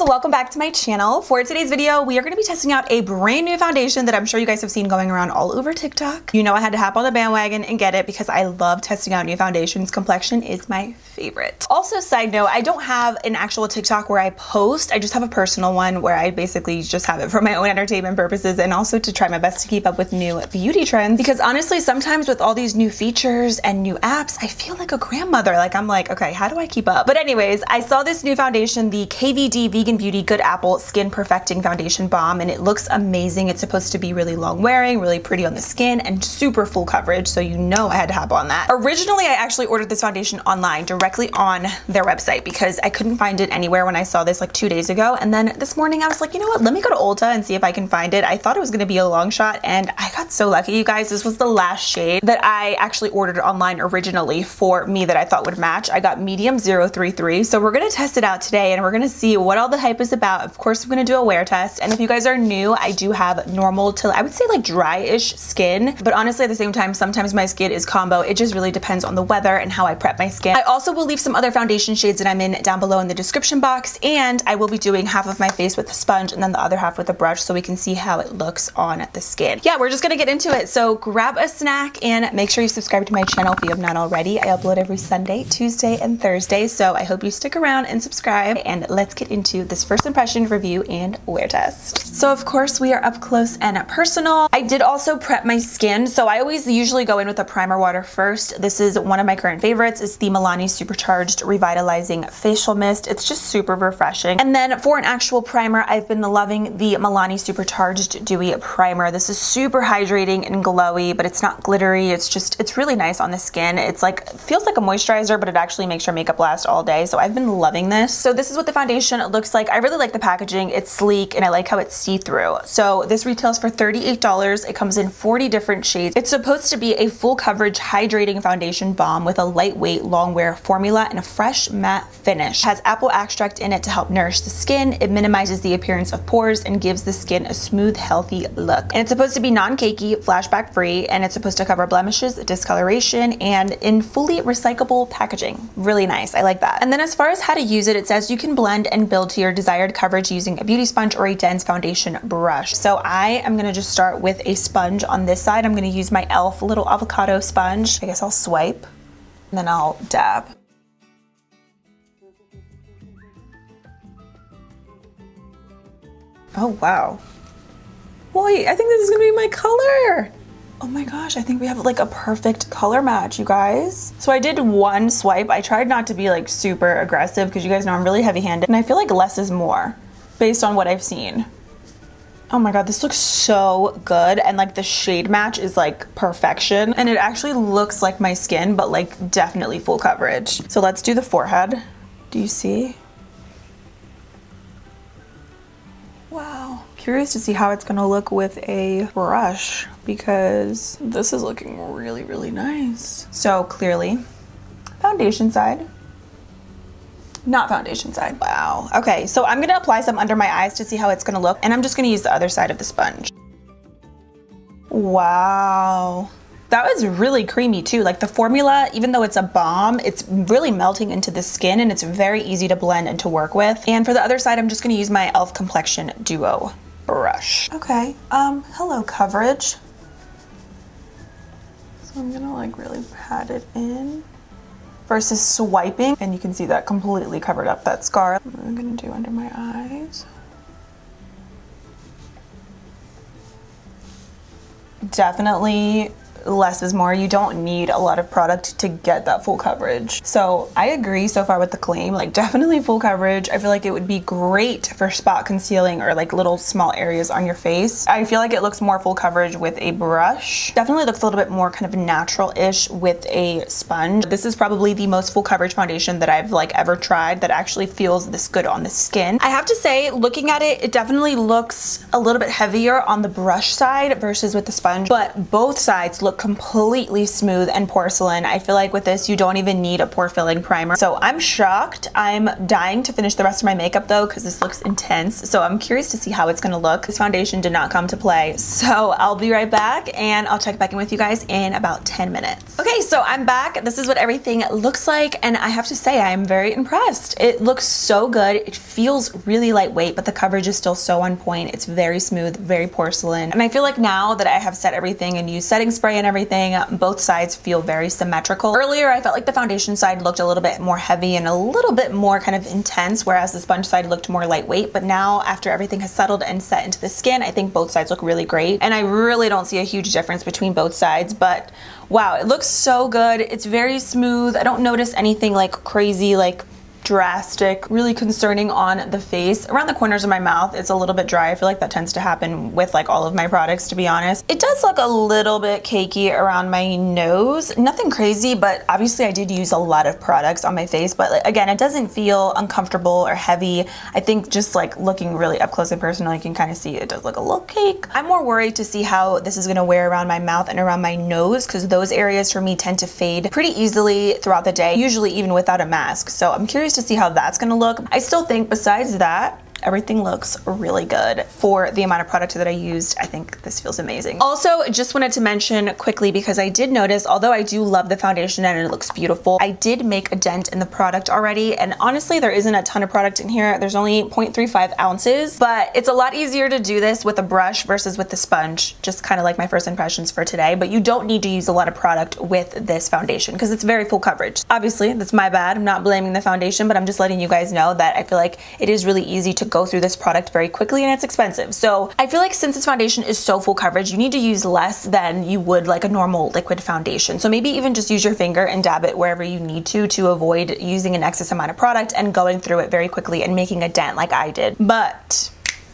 guys, welcome back to my channel. For today's video, we are gonna be testing out a brand new foundation that I'm sure you guys have seen going around all over TikTok. You know I had to hop on the bandwagon and get it because I love testing out new foundations. Complexion is my favorite. Also, side note, I don't have an actual TikTok where I post. I just have a personal one where I basically just have it for my own entertainment purposes and also to try my best to keep up with new beauty trends. Because honestly, sometimes with all these new features and new apps, I feel like a grandmother. Like I'm like, okay, how do I keep up? But anyways, I saw this new foundation, the KVD Vegan Beauty Good Apple Skin Perfecting Foundation Balm and it looks amazing. It's supposed to be really long wearing, really pretty on the skin and super full coverage so you know I had to hop on that. Originally I actually ordered this foundation online directly on their website because I couldn't find it anywhere when I saw this like two days ago and then this morning I was like you know what let me go to Ulta and see if I can find it. I thought it was gonna be a long shot and I got so lucky you guys. This was the last shade that I actually ordered online originally for me that I thought would match. I got medium 033 so we're gonna test it out today and we're gonna see what all the hype is about. Of course, I'm gonna do a wear test. And if you guys are new, I do have normal to, I would say like dry-ish skin. But honestly, at the same time, sometimes my skin is combo. It just really depends on the weather and how I prep my skin. I also will leave some other foundation shades that I'm in down below in the description box. And I will be doing half of my face with a sponge and then the other half with a brush so we can see how it looks on the skin. Yeah, we're just gonna get into it. So grab a snack and make sure you subscribe to my channel if you have not already. I upload every Sunday, Tuesday, and Thursday. So I hope you stick around and subscribe and let's get into this first impression review and wear test. So of course we are up close and personal. I did also prep my skin. So I always usually go in with a primer water first. This is one of my current favorites. It's the Milani Supercharged Revitalizing Facial Mist. It's just super refreshing. And then for an actual primer, I've been loving the Milani Supercharged Dewy Primer. This is super hydrating and glowy, but it's not glittery. It's just, it's really nice on the skin. It's like, feels like a moisturizer, but it actually makes your makeup last all day. So I've been loving this. So this is what the foundation looks like. I really like the packaging. It's sleek and I like how it's see-through. So this retails for $38. It comes in 40 different shades. It's supposed to be a full coverage hydrating foundation balm with a lightweight long wear formula and a fresh matte finish. It has apple extract in it to help nourish the skin. It minimizes the appearance of pores and gives the skin a smooth, healthy look. And it's supposed to be non-cakey, flashback free, and it's supposed to cover blemishes, discoloration, and in fully recyclable packaging. Really nice, I like that. And then as far as how to use it, it says you can blend and build to your desired coverage using a beauty sponge or a dense foundation brush. So I am gonna just start with a sponge on this side. I'm gonna use my e.l.f. little avocado sponge. I guess I'll swipe and then I'll dab. Oh, wow. Wait, I think this is gonna be my color. Oh my gosh, I think we have like a perfect color match, you guys. So I did one swipe. I tried not to be like super aggressive because you guys know I'm really heavy handed and I feel like less is more based on what I've seen. Oh my god, this looks so good and like the shade match is like perfection and it actually looks like my skin but like definitely full coverage. So let's do the forehead. Do you see? Wow. Curious to see how it's gonna look with a brush because this is looking really, really nice. So clearly, foundation side, not foundation side. Wow. Okay, so I'm gonna apply some under my eyes to see how it's gonna look and I'm just gonna use the other side of the sponge. Wow. That was really creamy too. Like the formula, even though it's a balm, it's really melting into the skin and it's very easy to blend and to work with. And for the other side, I'm just gonna use my e.l.f. Complexion Duo brush. Okay, um, hello coverage. So I'm gonna like really pat it in versus swiping. And you can see that completely covered up that scar. I'm gonna do under my eyes. Definitely less is more. You don't need a lot of product to get that full coverage. So I agree so far with the claim, like definitely full coverage. I feel like it would be great for spot concealing or like little small areas on your face. I feel like it looks more full coverage with a brush. Definitely looks a little bit more kind of natural-ish with a sponge. This is probably the most full coverage foundation that I've like ever tried that actually feels this good on the skin. I have to say, looking at it, it definitely looks a little bit heavier on the brush side versus with the sponge, but both sides look look completely smooth and porcelain. I feel like with this, you don't even need a pore filling primer. So I'm shocked. I'm dying to finish the rest of my makeup though, because this looks intense. So I'm curious to see how it's gonna look. This foundation did not come to play. So I'll be right back and I'll check back in with you guys in about 10 minutes. Okay, so I'm back. This is what everything looks like. And I have to say, I am very impressed. It looks so good. It feels really lightweight, but the coverage is still so on point. It's very smooth, very porcelain. And I feel like now that I have set everything and used setting spray and everything, both sides feel very symmetrical. Earlier, I felt like the foundation side looked a little bit more heavy and a little bit more kind of intense, whereas the sponge side looked more lightweight. But now, after everything has settled and set into the skin, I think both sides look really great. And I really don't see a huge difference between both sides, but wow, it looks so good. It's very smooth. I don't notice anything like crazy, like drastic, really concerning on the face. Around the corners of my mouth, it's a little bit dry. I feel like that tends to happen with like all of my products, to be honest. It does look a little bit cakey around my nose. Nothing crazy, but obviously I did use a lot of products on my face, but again, it doesn't feel uncomfortable or heavy. I think just like looking really up close and personal, you can kind of see it does look a little cake. I'm more worried to see how this is gonna wear around my mouth and around my nose, because those areas for me tend to fade pretty easily throughout the day, usually even without a mask. So I'm curious to see how that's gonna look. I still think besides that, everything looks really good for the amount of product that I used. I think this feels amazing. Also, just wanted to mention quickly because I did notice, although I do love the foundation and it looks beautiful, I did make a dent in the product already. And honestly, there isn't a ton of product in here. There's only 0.35 ounces, but it's a lot easier to do this with a brush versus with the sponge, just kind of like my first impressions for today. But you don't need to use a lot of product with this foundation because it's very full coverage. Obviously, that's my bad. I'm not blaming the foundation, but I'm just letting you guys know that I feel like it is really easy to go through this product very quickly and it's expensive. So I feel like since this foundation is so full coverage, you need to use less than you would like a normal liquid foundation. So maybe even just use your finger and dab it wherever you need to to avoid using an excess amount of product and going through it very quickly and making a dent like I did. But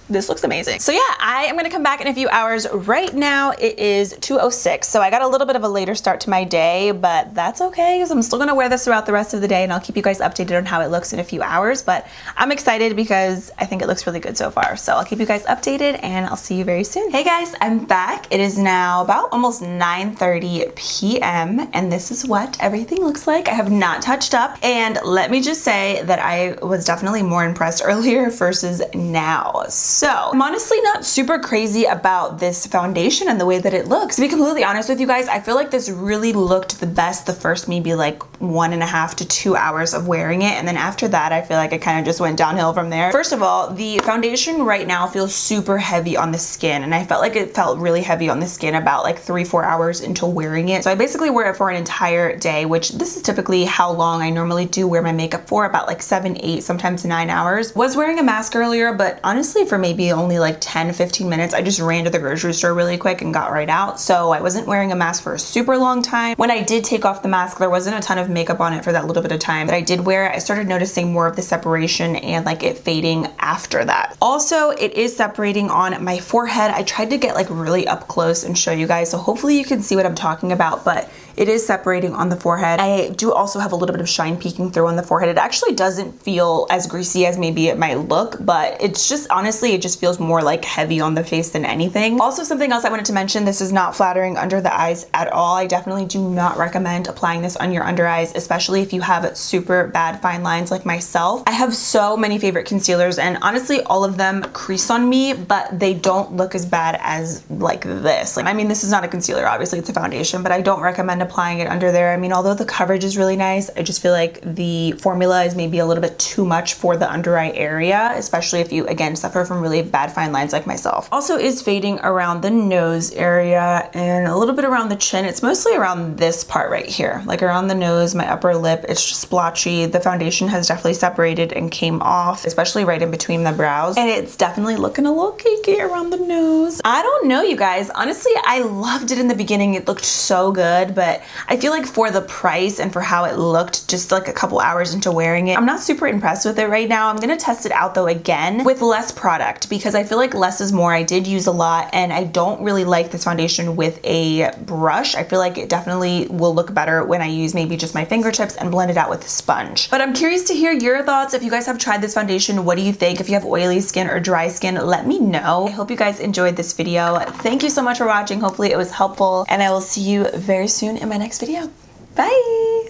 this looks amazing. So yeah, I am gonna come back in a few hours. Right now it is 2.06, so I got a little bit of a later start to my day, but that's okay because I'm still gonna wear this throughout the rest of the day and I'll keep you guys updated on how it looks in a few hours, but I'm excited because I think it looks really good so far. So I'll keep you guys updated and I'll see you very soon. Hey guys, I'm back. It is now about almost 9.30 p.m. and this is what everything looks like. I have not touched up and let me just say that I was definitely more impressed earlier versus now. So I'm honestly not super crazy about this foundation and the way that it looks. To be completely honest with you guys, I feel like this really looked the best the first maybe like one and a half to two hours of wearing it. And then after that, I feel like it kind of just went downhill from there. First of all, the foundation right now feels super heavy on the skin. And I felt like it felt really heavy on the skin about like three, four hours into wearing it. So I basically wear it for an entire day, which this is typically how long I normally do wear my makeup for, about like seven, eight, sometimes nine hours. Was wearing a mask earlier, but honestly for maybe only like 10, 15 minutes. I just ran to the grocery store really quick and got right out. So I wasn't wearing a mask for a super long time. When I did take off the mask, there wasn't a ton of makeup on it for that little bit of time that I did wear. It. I started noticing more of the separation and like it fading after that. Also, it is separating on my forehead. I tried to get like really up close and show you guys. So hopefully you can see what I'm talking about, but it is separating on the forehead. I do also have a little bit of shine peeking through on the forehead. It actually doesn't feel as greasy as maybe it might look, but it's just honestly, it just feels more like heavy on the face than anything. Also, something else I wanted to mention, this is not flattering under the eyes at all. I definitely do not recommend applying this on your under eyes, especially if you have super bad fine lines like myself. I have so many favorite concealers and honestly, all of them crease on me, but they don't look as bad as like this. Like, I mean, this is not a concealer, obviously it's a foundation, but I don't recommend applying it under there. I mean, although the coverage is really nice, I just feel like the formula is maybe a little bit too much for the under eye area, especially if you, again, suffer from really bad fine lines like myself. Also is fading around the nose area and a little bit around the chin. It's mostly around this part right here, like around the nose, my upper lip. It's just splotchy. The foundation has definitely separated and came off, especially right in between the brows. And it's definitely looking a little cakey around the nose. I don't know, you guys. Honestly, I loved it in the beginning. It looked so good, but I feel like for the price and for how it looked just like a couple hours into wearing it, I'm not super impressed with it right now. I'm gonna test it out though again with less product correct because I feel like less is more. I did use a lot and I don't really like this foundation with a brush. I feel like it definitely will look better when I use maybe just my fingertips and blend it out with a sponge. But I'm curious to hear your thoughts. If you guys have tried this foundation, what do you think? If you have oily skin or dry skin, let me know. I hope you guys enjoyed this video. Thank you so much for watching. Hopefully it was helpful and I will see you very soon in my next video. Bye!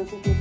Entonces,